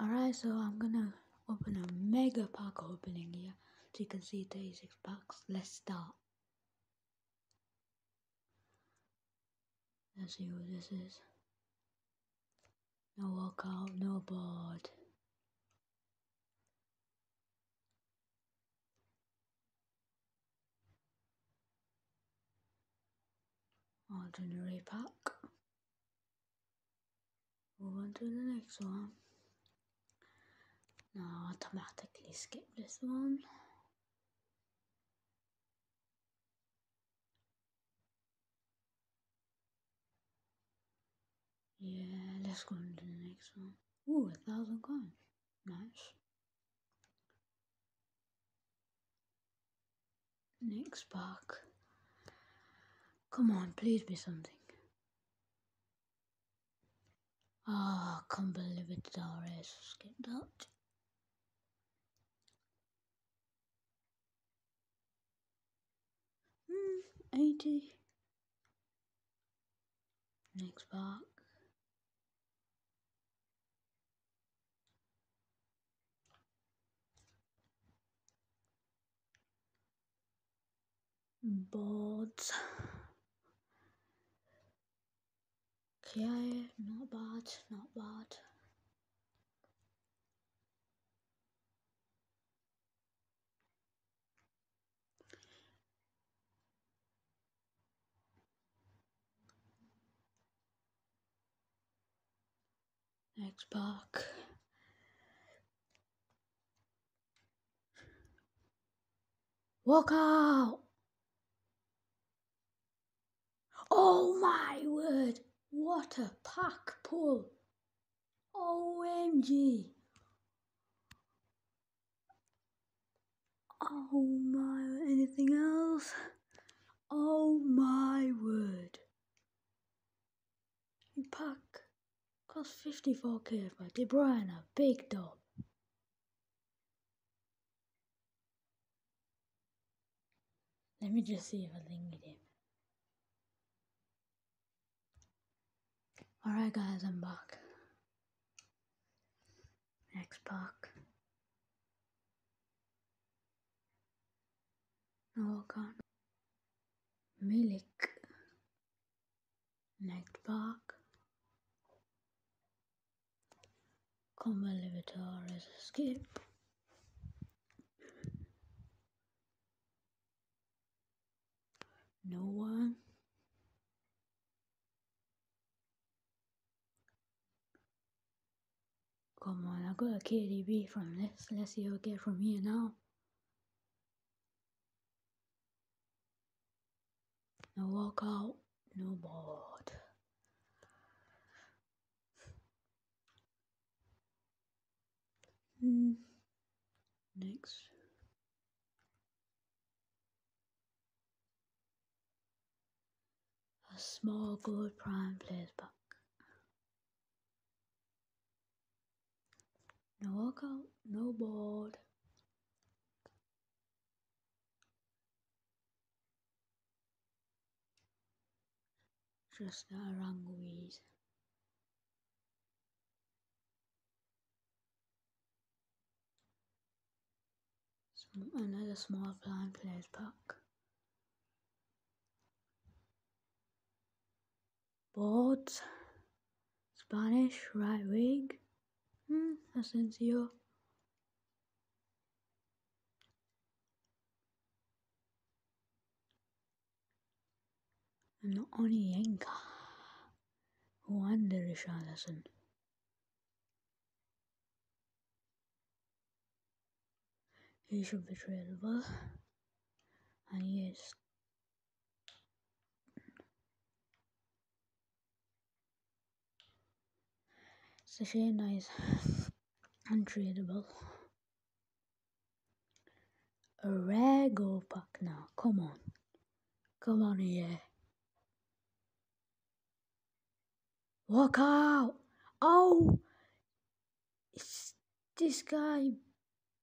Alright, so I'm gonna open a mega pack opening here so you can see 36 packs. Let's start. Let's see what this is. No walkout, no board. Ordinary pack. Move on to the next one. Now automatically skip this one. Yeah, let's go on to the next one. Ooh, a thousand coins. Nice. Next pack. Come on, please be something. Ah, oh, can't believe it, Doris. Skip that. Hmm, 80. Next pack. Boards. Okay, not bad, not bad. Next pack. Walk out! Oh my word! What a pack pull! OMG! Oh my, anything else? Oh my word! Pack cost 54k for De Bruyne, big dog. Let me just see if I linked him. Alright guys, I'm back. Next pack. No, I can't. Milik. Next pack. Combo Livitar is a skip. No one. Come on, I got a KDB from this. Let's see what I get from here now. No walkout, no board. Hmm. Next. A small gold prime players pack. No walkout, no board. Just a Aranguiz. Another small blind players pack. Boards. Spanish right wing. Hmm, Asensio. And Onienka. Juan de Richarlison. He should be tradable. And he is It's a that he's untradeable. A rare gold pack now. Come on. Come on here. Walk out. Oh! It's this guy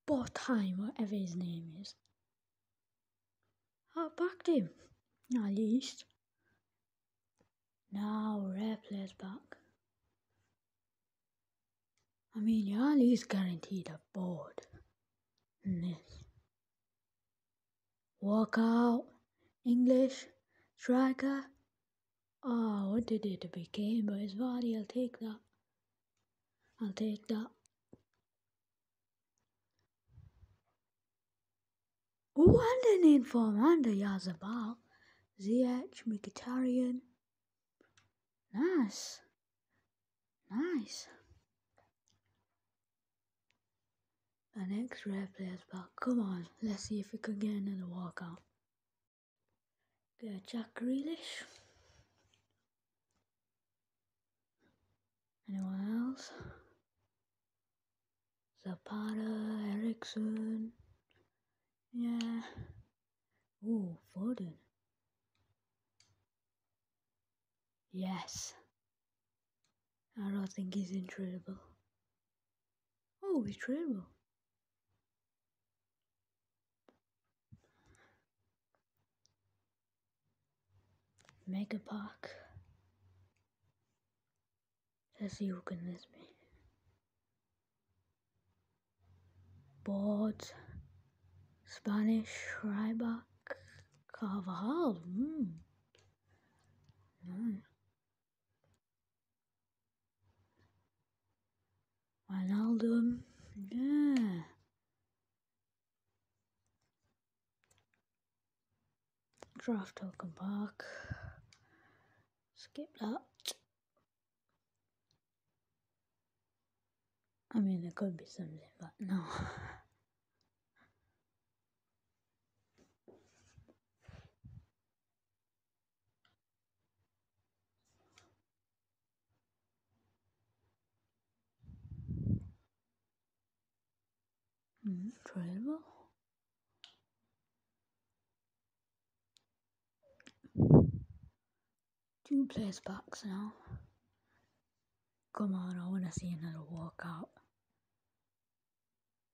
Botheim, whatever his name is. Oh, I backed him. At least. Now rare players back. I mean, least guaranteed a board in this. Walkout, English, striker. Oh, what did it became? But his body, I'll take that. I'll take that. An inform and a Yazabal. ZH, Mkhitaryan. Nice. Nice. The next red player's back. Come on, let's see if we can get another walkout. Get Jack Grealish. Anyone else? Zapata, Eriksen. Oh, Foden. Yes. I don't think he's in tradable. Oh, he's tradable. Mega Park. Let's see who can miss me. Boards. Spanish, Ryback, Carvajal. Mm. Nice. Wijnaldum. Yeah. Draft token park. Skip that. I mean, there could be something, but no. Incredible. Two place packs now. Come on, I want to see another walkout.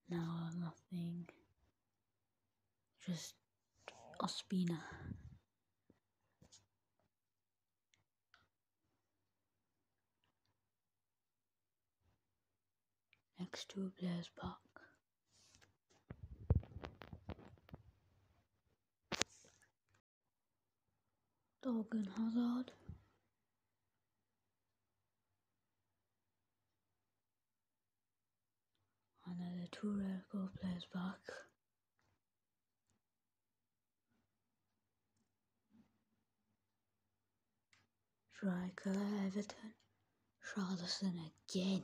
No, nothing. Just Ospina. Next two players pack. Thorgan Hazard. Another two red goal players back. Striker Everton. Charleston again.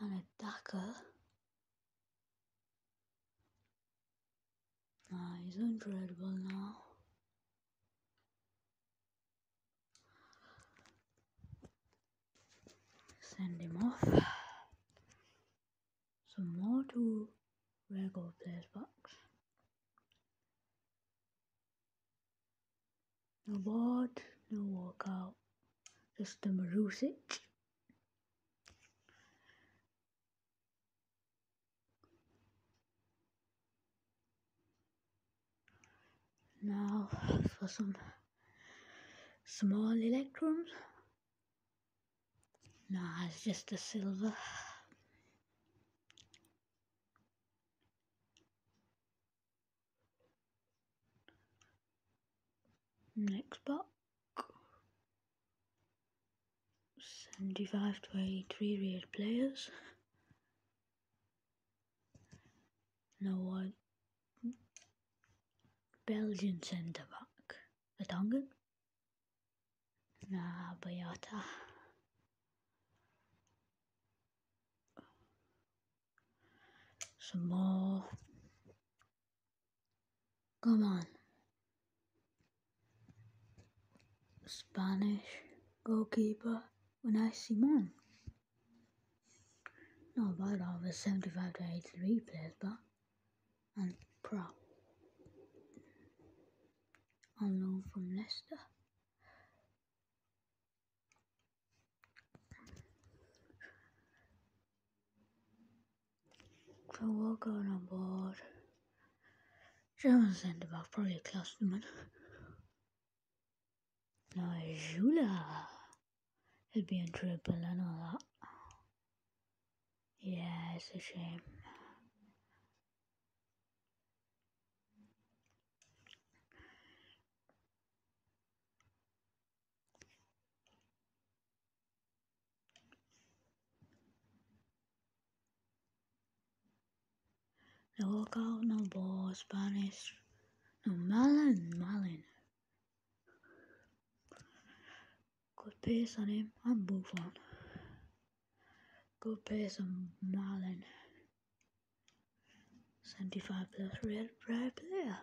And a He's incredible now. Send him off. Some more two regular players box. No board, no walkout. Just the Marusic. Now for some small electrons. Nah, it's just a silver. Next box. 75 to 83 rated players. No one. Belgian centre back. Vertonghen? Nah, Boyata. Some more. Come on. Spanish goalkeeper oh, Unai Simon. Not bad a 75 to 83 players, but and pro. On loan from Leicester. So Walker on board. German centre back, probably Klostermann. No, Jula. It'd be in triple and all that. Yeah, it's a shame. No walkout, no ball, Spanish, no Malin, Malin. Good pace on him and Buffon. Good pace on Malin. 75 plus red red player.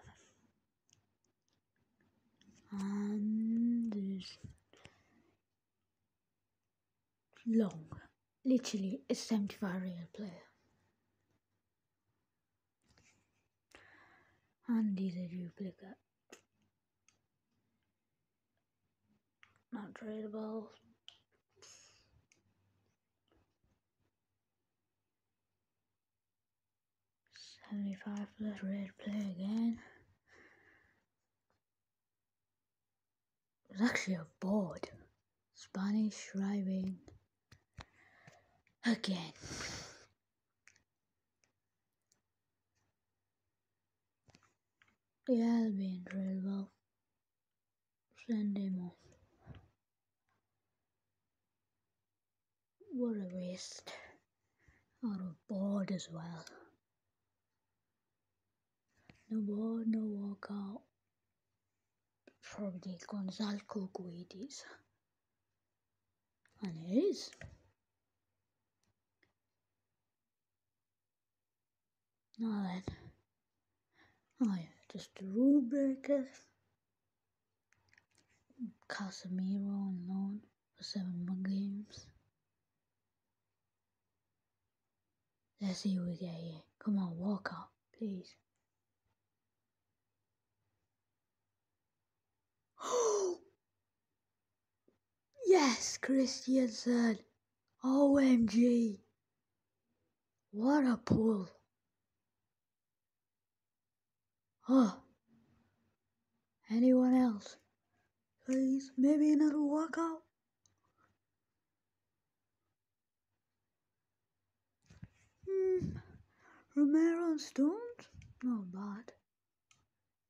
And this long. Literally a 75 real player. And he's a duplicate. Not tradable. Seventy-five plus red play again. It was actually a board. Spanish driving again. The Albion Railway. Send him off. What a waste. Out of board as well. No board, no walkout. Probably Gonzalo Guedes. And it is. Now then. Oh yeah, just the rule breakers. Casemiro on loan for seven more games. Let's see what we get here. Come on, walk out, please. yes, Christensen. OMG. What a pull. Oh. Anyone else? Please, maybe another walkout? Hmm. Romero and Stones? Not bad.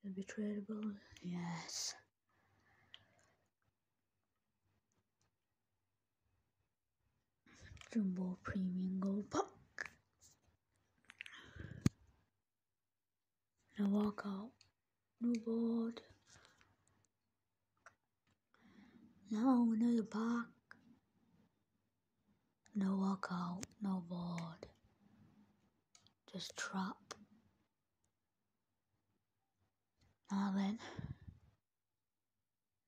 It'll be tradable. Yes. Jumbo Premium Gold Puck. No walkout. No board. Now another pack. No walkout. No board. Just trap. Now then.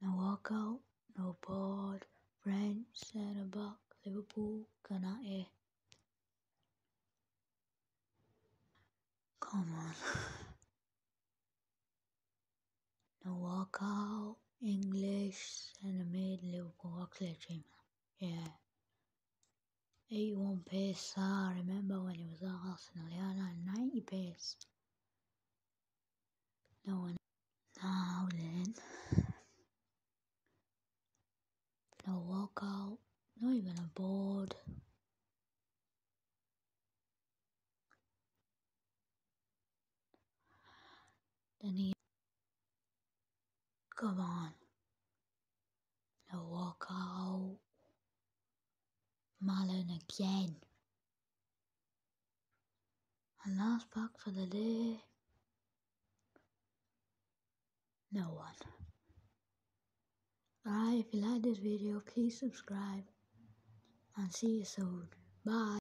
No walkout. No board. French, centre back, Liverpool, Konaté. Come on. No walkout, English, centre mid, Liverpool, Chamberlain. Yeah. 81 pace, ah, I remember when he was at Arsenal, he had 90 pace. No one. Now then. No walkout, not even a board. Then he. Come on. No walkout. Malin again. And last pack for the day. No one. Alright, if you like this video, please subscribe and see you soon. Bye.